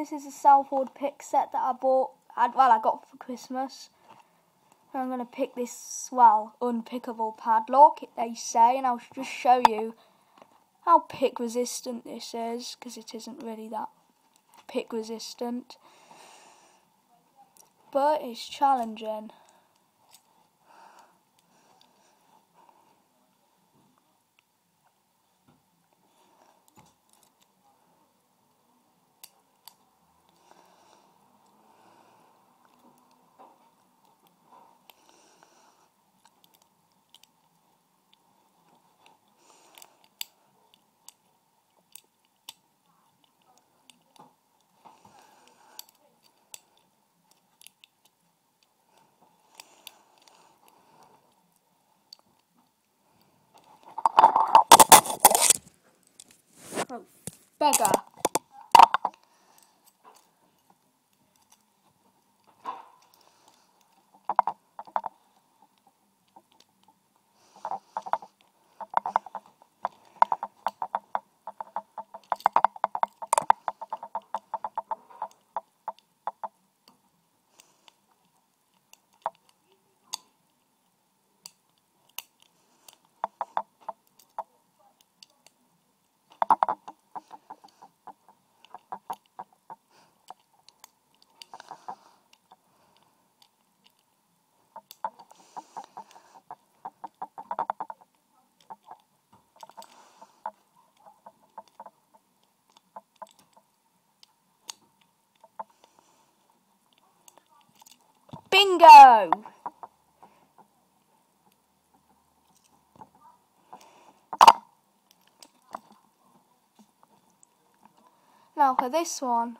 This is a SouthOrd pick set that I bought. Well, I got for Christmas. I'm going to pick this, well, unpickable padlock, they say, and I'll just show you how pick resistant this is, because it isn't really that pick resistant. But it's challenging. Oh. Bingo! Now for this one,